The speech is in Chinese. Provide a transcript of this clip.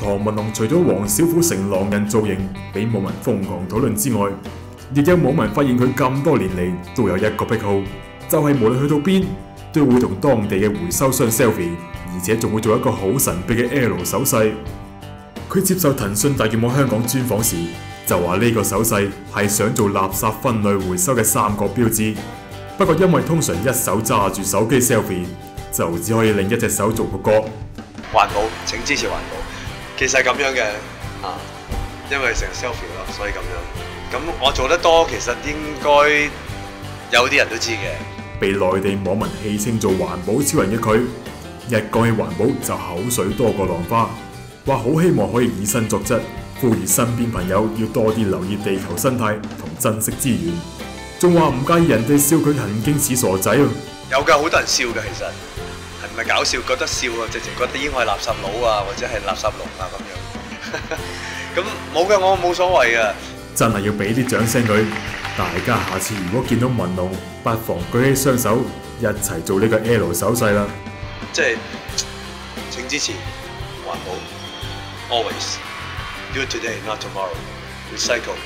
唐文龍除咗黃小虎成狼人造型俾網民瘋狂討論之外，亦有網民發現佢咁多年嚟都有一個癖好，就係、無論去到邊都會同當地嘅回收商 selfie，而且仲會做一個好神秘嘅 L 手勢。佢接受騰訊大件網香港專訪時，就話呢個手勢係想做垃圾分類回收嘅三角標誌。不過因為通常一手揸住手機 selfie，就只可以另一隻手做個角。環保，請支持環保。其實係咁樣嘅啊，因為成日 selfie 咯，所以咁樣。咁我做得多，其實應該有啲人都知嘅。被內地網民戲稱做環保超人嘅佢，一講起環保就口水多過浪花，話好希望可以以身作則，呼籲身邊朋友要多啲留意地球生態同珍惜資源，仲話唔介意人哋笑佢行徑似傻仔啊！有㗎，好多人笑㗎，其實係咪搞笑？覺得笑啊，直情覺得應該係垃圾佬啊，或者係垃圾龍啊咁樣。咁冇嘅，我冇所謂嘅。真係要俾啲掌聲佢！大家下次如果見到文龍，不妨舉起雙手一齊做呢個 L 手勢啦！即係請支持環保，always do today, not tomorrow. Recycle.